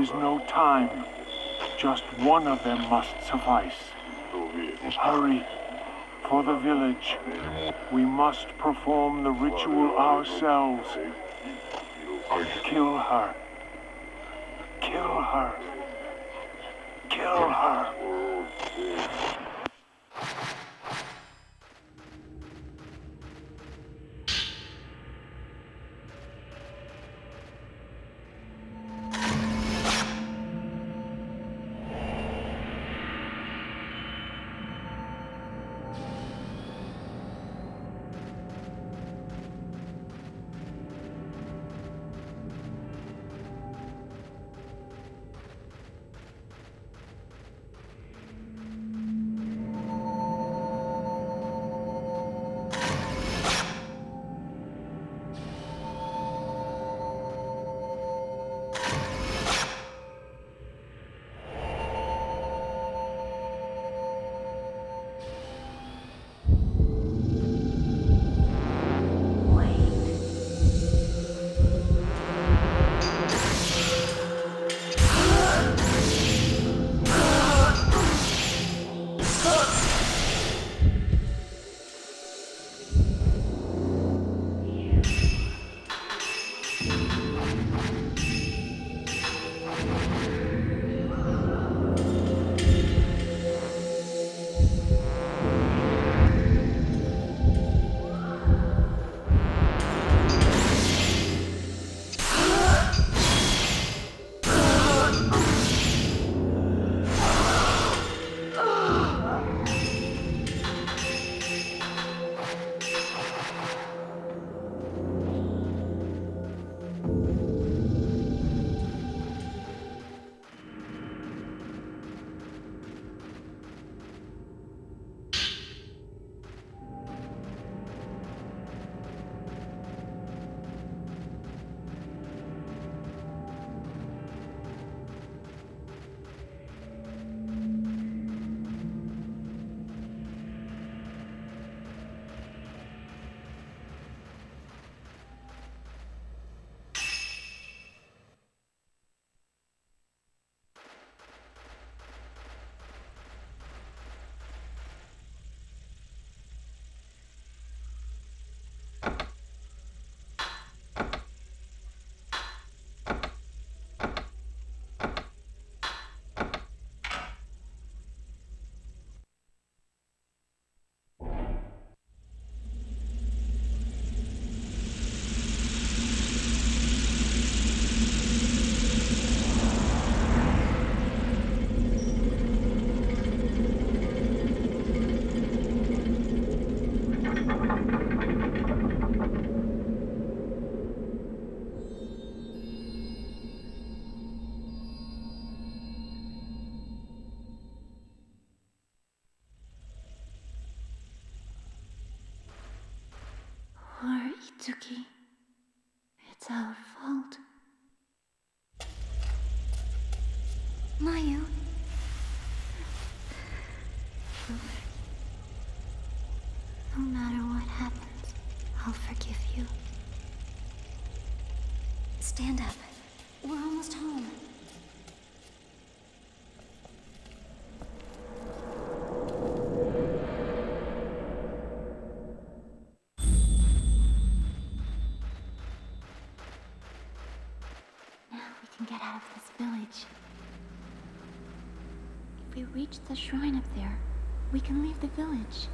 is no time. Just one of them must suffice. Hurry. For the village. We must perform the ritual ourselves. Kill her. Kill her. Kill her. Poor Itsuki. It's our fault. Village. If we reach the shrine up there, we can leave the village.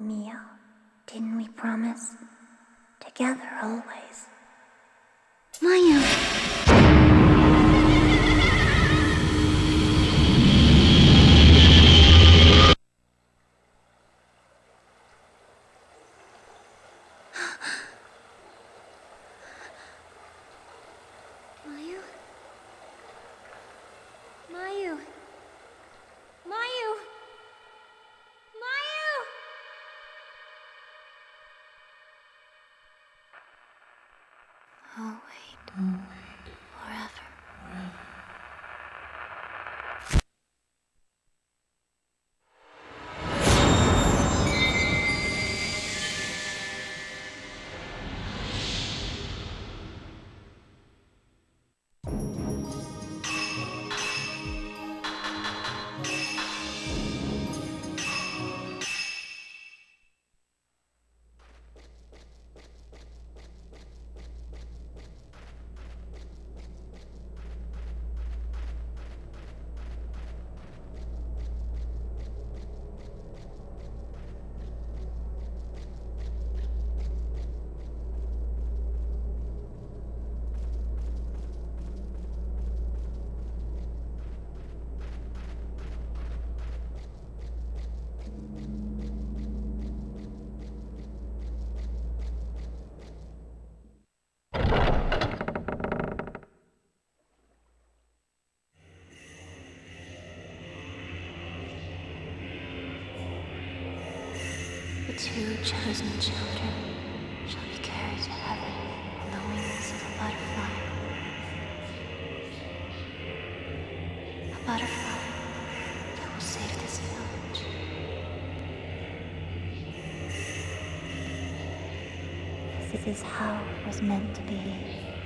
Mio, didn't we promise? Together always. Mayu! Two chosen children shall be carried to heaven on the wings of a butterfly. A butterfly that will save this village. This is how it was meant to be.